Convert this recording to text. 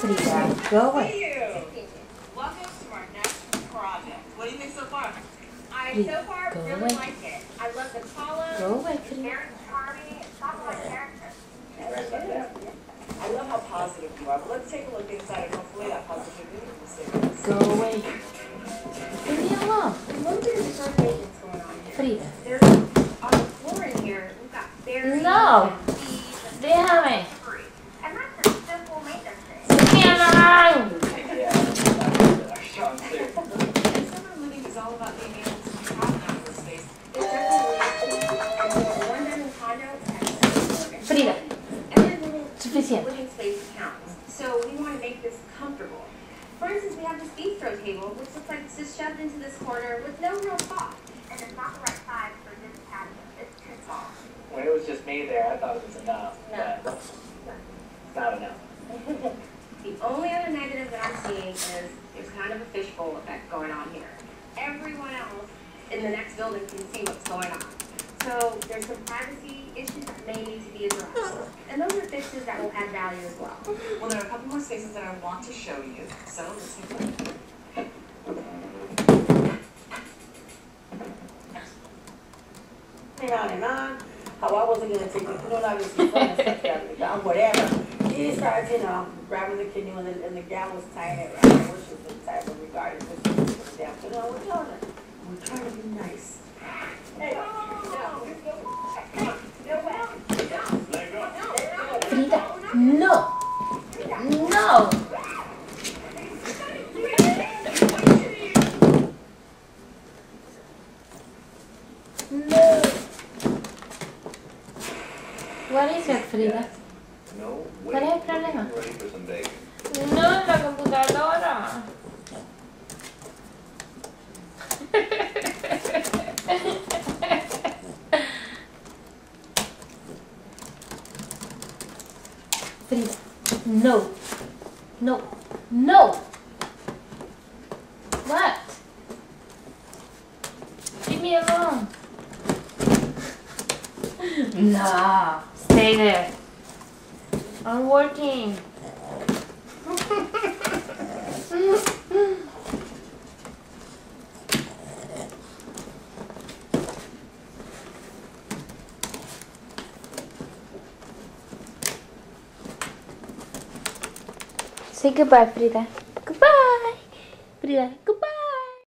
Tanya. Frida, go away. Welcome to our next project. What do you think so far? I so far go really away. like it. I love the colors. Go away, character. I love how positive you are, but let's take a look inside and hopefully that positivity will stay. Go away. Leave me alone. The decorations going on here. Frida. There's on the floor in here. We've got No. and seeds Suficiente. living space counts. So we want to make this comfortable. For instance, we have this bistro table, which looks like it's just shoved into this corner with no real thought. And it's not the right size for this patio. It's too small. When it was just me there, I thought it was enough, No. but it's not enough. The only other negative that I'm seeing is there's kind of a fishbowl effect going on here. Everyone else in the next building can see what's going on. So there's some privacy issues that may need to be addressed. And those are fixes that will add value as well. Well, there are a couple more spaces that I want to show you, so let's take a. Hang on and on. How I wasn't gonna take it, you know, I was in front of stuff that, down, whatever. He starts, you know, grabbing the kidney and the, and the gal was tired, I don't know what she was tired, but regardless, what she was putting down, you know, we're telling her, we're trying to be nice. Hey, Frida. No. No. No. What is it, Frida? No, ¿Cuál es el problema? Ready for some bacon. No, la computadora. No. No. No. What? Leave me alone. No. Stay there. I'm working. Say goodbye, Frida. Goodbye. Frida,